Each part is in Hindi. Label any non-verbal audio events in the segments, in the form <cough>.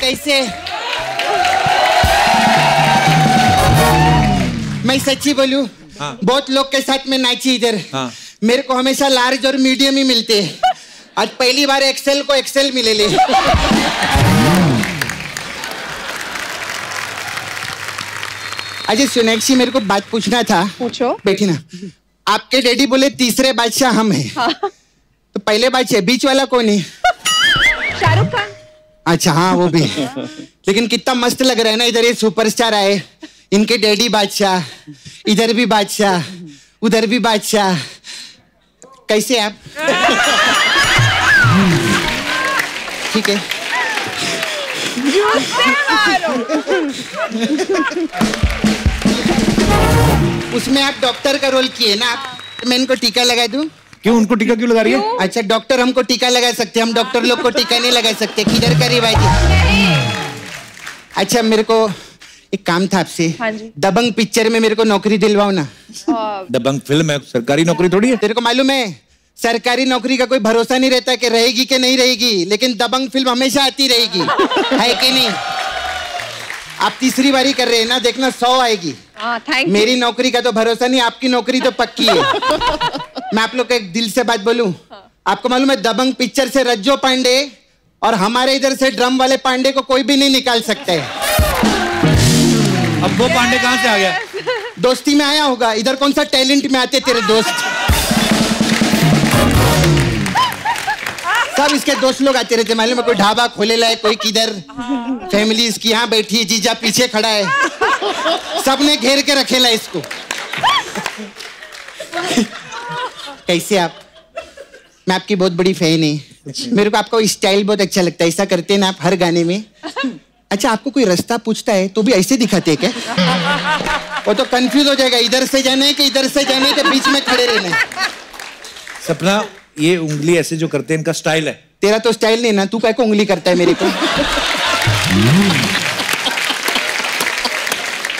कैसे? मैं सच्ची बोलूँ हाँ। बहुत लोग के साथ में नाची इधर। हाँ। मेरे को हमेशा लार्ज और मीडियम ही मिलते हैं। आज पहली बार एक्सेल को एक्सेल मिले ले अजय सोनाक्षी मेरे को बात पूछना था। पूछो। बैठी ना। आपके डैडी बोले तीसरे बादशाह हम हैं। हाँ। तो पहले बादशाह बीच वाला कौन है? शाहरुख खान। अच्छा हाँ वो भी लेकिन कितना मस्त लग रहा है ना, इधर ये सुपरस्टार आए। इनके डैडी बादशाह, इधर भी बादशाह, उधर भी बादशाह। कैसे आप? ठीक है। उसमें आप डॉक्टर का रोल किए ना, आप, मैं इनको टीका लगा दूँ? क्यों उनको टीका क्यों लगा रही है? अच्छा डॉक्टर हमको टीका लगा सकते हम डॉक्टर लोग को टीका नहीं लगा सकते। किधर का रिवाज है? अच्छा मेरे को एक काम था आपसे। हाँ दबंग पिक्चर में मेरे को नौकरी दिलवाओ ना। दबंग फ़िल्म है सरकारी नौकरी थोड़ी है? तेरे को मालूम है सरकारी नौकरी का कोई भरोसा नहीं रहता कि रहेगी कि नहीं रहेगी लेकिन दबंग फ़िल्म हमेशा आती रहेगी। <laughs> है कि नहीं? आप तीसरी बारी कर रहे हैं ना देखना सौ आएगी। हाँ थैंक यू मेरी नौकरी का तो भरोसा नहीं आपकी नौकरी तो पक्की है। <laughs> मैं आप लोग को एक दिल से बात बोलूँ? हाँ। आपको मालूम है दबंग पिक्चर से रज्जो पांडे और हमारे इधर से ड्रम वाले पांडे को कोई भी नहीं निकाल सकते। अब वो पांडे कहाँ से आ गया? दोस्ती में आया होगा। इधर कौन सा टैलेंट में आते तेरे दोस्त? सब इसके दोस्त लोग आते रहते मालूम है कोई ढाबा खोले ला है कोई किधर? फैमिली इसकी यहाँ बैठी है जीजा पीछे खड़ा है। सबने घेर के रखेला इसको। कैसे आप? मैं आपकी बहुत बड़ी फ़ैन है। मेरे को आपका स्टाइल बहुत अच्छा लगता है। ऐसा करते हैं ना आप हर गाने में। अच्छा आपको कोई रास्ता पूछता है तो भी ऐसे दिखाते हैं क्या? वो तो कंफ्यूज हो जाएगा। इधर से जाना है कि इधर से जाना है कि बीच में खड़े रहना है? सपना ये उंगली ऐसे जो करते हैं इनका स्टाइल है। तेरा तो स्टाइल नहीं ना। तू क्या को उंगली करता है मेरे को।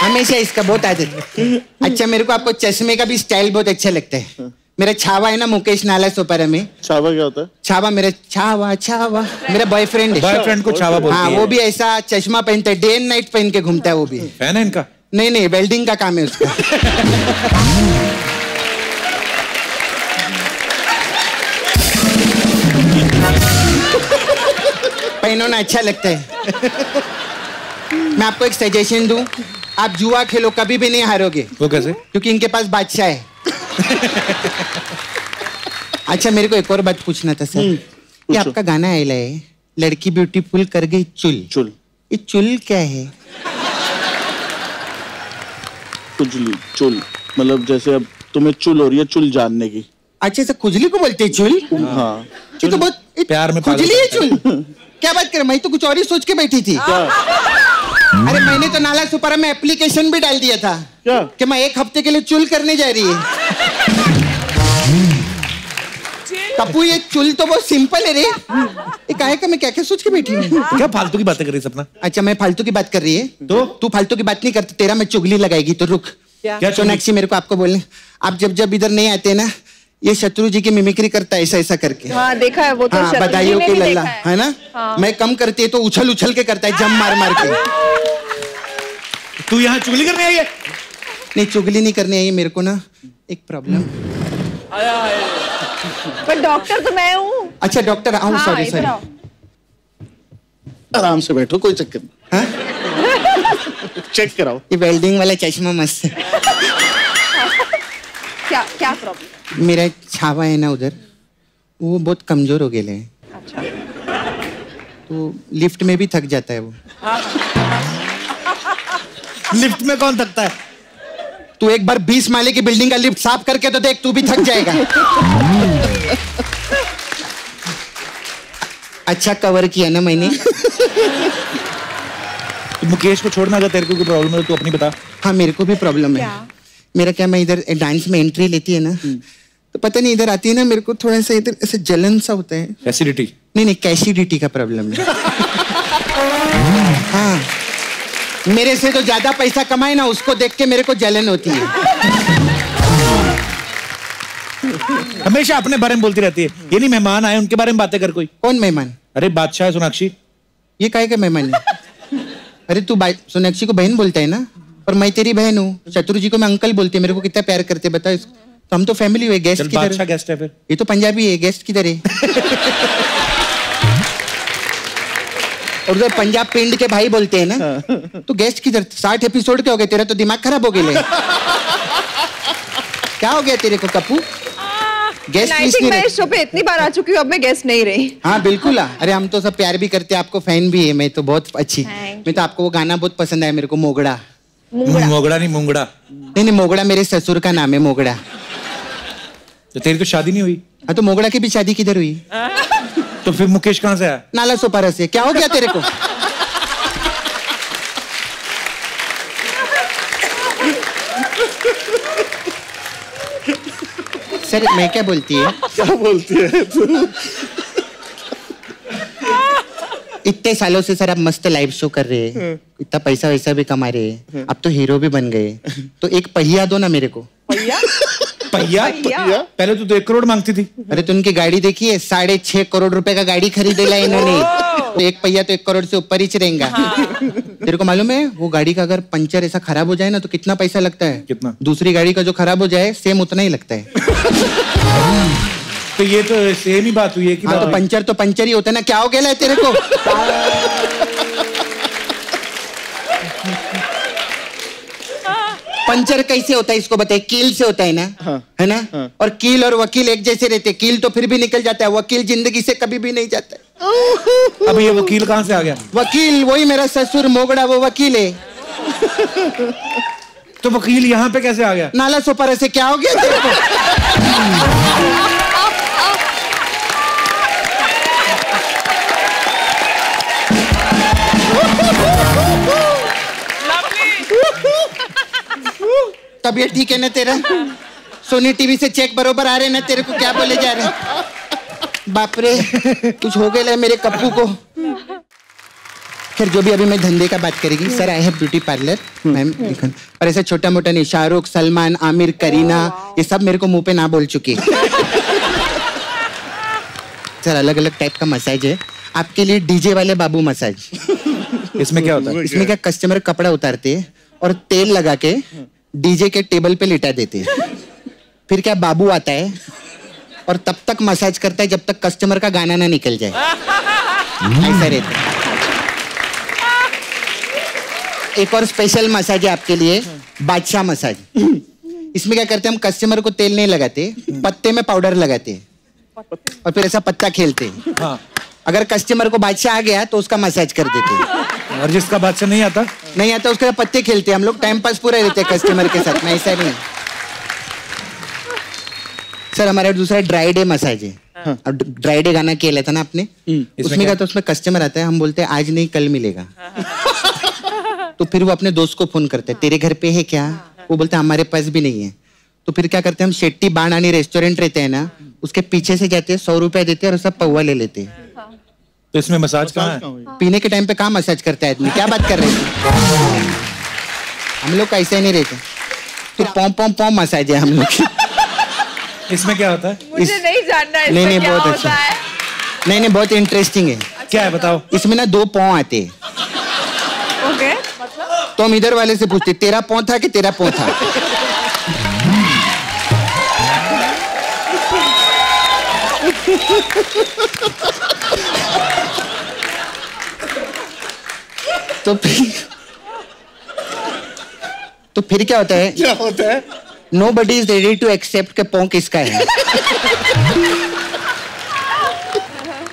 हमेशा इसका बहुत आदत है। अच्छा मेरे को आपको चश्मे का भी स्टाइल बहुत अच्छा लगता है। मेरा छावा है ना मुकेश नाला सोपारा में। छावा क्या होता है? छावा मेरा छावा छावा। मेरा बॉयफ्रेंड है। बॉयफ्रेंड को छावा बोलती हाँ वो भी ऐसा चश्मा पहनता है डे एंड नाइट पहन के घूमता है वो भी। फ़ैन है इनका? नहीं नहीं वेल्डिंग का काम है उसका। पहनो ना अच्छा लगता है। मैं आपको एक सजेशन दूँ आप जुआ खेलो कभी भी नहीं हारोगे। वो कैसे? क्योंकि इनके पास बादशाह है। अच्छा मेरे को एक और बात पूछना था सर। ये आपका गाना आयला है लड़की ब्यूटीफुल कर गई चुल। चुल। ये चुल क्या है? चुजली चुल। मतलब जैसे अब तुम्हें चुल हो रही है चुल जानने की। अच्छा सर खुजली को बोलते हैं चुल? हाँ। ये तो बहुत प्यार में खुजली है चुल। क्या बात कर मैं तो कुछ और ही सोच के बैठी थी। अरे मैंने तो नाला सुपारा में एप्लीकेशन भी डाल दिया था क्या? कि मैं एक हफ़्ते के लिए चुल करने जा रही है। कपू ये चुल तो बहुत सिंपल है रे। ये काहे का मैं क्या क्या सोच के बैठी हूँ? क्या फालतू की बातें कर रही है सपना? अच्छा मैं फालतू की बात कर रही है। तो? तू फालतू की बात नहीं करती तेरा मैं चुगली लगाएगी तो रुक। क्या? सोनाक्षी मेरे को आपको बोलने। आप जब जब इधर नहीं आते ना ये शत्रु जी की मिमिक्री करता है ऐसा ऐसा करके। हाँ देखा है वो तो हाँ बधाइयों के लल्ला है। है ना? हाँ। मैं कम करती है तो उछल उछल के करता है जम मार मार के तू यहाँ चुगली करने आई है? नहीं चुगली नहीं करनी है मेरे को ना एक प्रॉब्लम पर डॉक्टर तो मैं हूँ। अच्छा डॉक्टर आऊँ हाँ सॉरी सॉरी आराम से बैठो कोई चक्कर नहीं। हाँ? चेक कराओ। ये वेल्डिंग वाला चश्मा मस्त है। क्या क्या प्रॉब्लम मेरा छावा है ना उधर वो बहुत कमज़ोर हो गए हैं। अच्छा। तो लिफ्ट में भी थक जाता है वो। लिफ्ट में कौन थकता है? तू एक बार बीस माले की बिल्डिंग का लिफ्ट साफ़ करके तो देख तू भी थक जाएगा। अच्छा कवर किया ना मैंने। मुकेश को छोड़ना अगर तेरे को कोई प्रॉब्लम है तो तू अपनी बता। हाँ मेरे को भी प्रॉब्लम है। मेरा क्या मैं इधर डांस में एंट्री लेती है ना तो पता नहीं इधर आती है ना मेरे को थोड़ा सा इधर ऐसे जलन सा होता है। एसिडिटी नहीं नहीं कैसिडिटी का प्रॉब्लम है। <laughs> हाँ। मेरे से तो ज़्यादा पैसा कमाए ना उसको देख के मेरे को जलन होती है। हमेशा अपने बारे में बोलती रहती है ये नहीं मेहमान आए उनके बारे में बातें कर कोई। कौन मेहमान? अरे बादशाह है सोनाक्षी। ये काय का मेहमान है? अरे तू सोनाक्षी को बहन बोलता है ना? पर मैं तेरी बहन हूँ शत्रु जी को मैं अंकल बोलती हूँ मेरे को कितना प्यार करते बता इसको। तो हम तो फैमिली हुए गेस्ट चल किधर गेस्ट है फिर। ये तो पंजाबी है गेस्ट किधर है? <laughs> और उधर पंजाब पिंड के भाई बोलते हैं ना तो गेस्ट किधर? साठ एपिसोड के हो गए तेरा तो दिमाग खराब हो गया क्या हो गया तेरे को कपूर? गेस्ट नहीं मैं शो पे इतनी बार आ चुकी हूँ अब मैं गेस्ट नहीं रही। हाँ बिल्कुल हाँ। अरे हम तो सब प्यार भी करते हैं आपको फ़ैन भी है मैं तो बहुत अच्छी। मैं तो आपको वो गाना बहुत पसंद आया मेरे को मोगड़ा। मोगड़ा नहीं मुंगड़ा। नहीं नहीं मोगड़ा मेरे ससुर का नाम है मोगड़ा। तो तेरी तो शादी नहीं हुई? हाँ तो मोगड़ा की भी शादी किधर हुई? तो फिर मुकेश कहाँ से आया? नाला सोपारा से क्या हो गया तेरे को? सर मैं क्या बोलती है? क्या बोलती है इतने सालों से सर आप मस्त लाइव शो कर रहे हैं। इतना पैसा वैसा भी कमा रहे हैं। अब तो हीरो भी बन गए। तो एक पहिया दो ना मेरे को। पहिया? <laughs> पहिया? पहले तो, तो एक करोड़ मांगती थी। अरे तो उनकी गाड़ी देखिए साढ़े छह करोड़ रुपए का गाड़ी खरीदेला <laughs> इन्होंने। तो एक पहिया तो एक करोड़ से ऊपर ही रहेगा तेरे को मालूम है वो गाड़ी का अगर पंचर ऐसा खराब हो जाए ना तो कितना पैसा लगता है? कितना? दूसरी गाड़ी का जो खराब हो जाए सेम उतना ही लगता है। <laughs> तो ये तो सेम ही बात हुई है कि हाँ तो पंचर तो पंचर ही होता है ना क्या हो गया है तेरे को? पंचर कैसे होता है इसको बताए कील से होता है ना? हाँ, है ना? हाँ, और कील और वकील एक जैसे रहते हैं। कील तो फिर भी निकल जाता है वकील ज़िंदगी से कभी भी नहीं जाता अब ये वकील कहाँ से आ गया? वकील वही मेरा ससुर मोगड़ा वो वकील है। तो वकील यहाँ पे कैसे आ गया? नाला सोपारा से क्या हो गया <laughs> तबीयत ठीक है ना तेरा? सोनी टीवी से चेक बरोबर आ रहे ना तेरे को क्या बोले जा रहे बाप रे कुछ हो गया मेरे कप्पू को? खैर जो भी अभी मैं धंधे का बात करेगी sir I have beauty parlour ma'am देखो। और ऐसा छोटा मोटा नहीं शाहरुख सलमान आमिर करीना ये सब मेरे को मुँह पे ना बोल चुके। सर अलग अलग टाइप का मसाज है। आपके लिए डीजे वाले बाबू मसाज इसमें क्या होता है? इसमें क्या कस्टमर कपड़ा उतारते हैं और तेल लगा के डीजे के टेबल पे लिटा देते हैं। फिर क्या बाबू आता है और तब तक मसाज करता है जब तक कस्टमर का गाना ना निकल जाए? ऐसा रहता है। एक और स्पेशल मसाज है आपके लिए बादशाह मसाज इसमें क्या करते हैं हम कस्टमर को तेल नहीं लगाते पत्ते में पाउडर लगाते हैं और फिर ऐसा पत्ता खेलते हैं। हाँ। अगर कस्टमर को बादशाह आ गया तो उसका मसाज कर देते हैं। और जिसका बादशाह नहीं आता? नहीं आता उसके पत्ते खेलते हैं हम लोग। टाइम पास पूरा रहते कस्टमर के साथ में ऐसा नहीं सर हमारा दूसरा ड्राई डे मसाज है। हाँ। अब ड्राई डे गाना किया था ना आपने? उसमें क्या? क्या? था उसमें कस्टमर आता है हम बोलते हैं आज नहीं कल मिलेगा। तो फिर वो अपने दोस्त को फ़ोन करते हैं तेरे घर पे है क्या? वो बोलते हैं हमारे पास भी नहीं है। तो फिर क्या करते हैं हम शेट्टी बाणानी रेस्टोरेंट रहते हैं ना उसके पीछे से जाते हैं सौ रुपया देते हैं और सब पौवा ले लेते हैं। तो इसमें मसाज कहाँ है? पीने के टाइम पे कहाँ मसाज करता है आदमी? क्या बात कर रहे थे हम लोग का ऐसा ही नहीं रहते। तो पॉम पॉम पॉम मसाज है हम लोग इसमें क्या होता है? मुझे नहीं जानना है नहीं, नहीं, बहुत अच्छा। है। नहीं नहीं बहुत इंटरेस्टिंग है। क्या है बताओ। इसमें ना दो पाँव आते हैं। ओके। तो हम इधर वाले से पूछते तेरा पाँव था कि तेरा पाँव था? <laughs> तो फिर तो फिर क्या होता है? क्या होता है? Nobody is ready to accept के पोंक किसका है।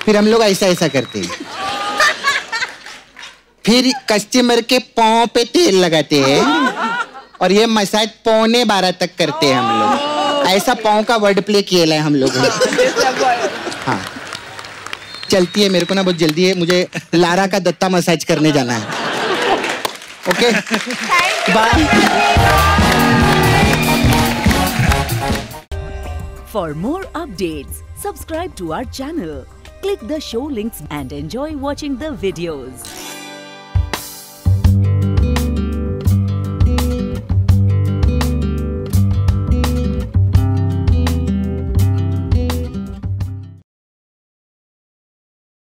फिर हम लोग ऐसा ऐसा करते हैं। फिर कस्टमर के पाँव पे तेल लगाते हैं और ये मसाज पौने बारह तक करते हैं हम लोग। ऐसा पाँव का वर्ड प्ले किया है हम लोग <laughs> हाँ। चलती है मेरे को ना बहुत जल्दी है मुझे लारा का दत्ता मसाज करने जाना है। Okay bye for more update subscribe to our channel click the show links and enjoy watching the videos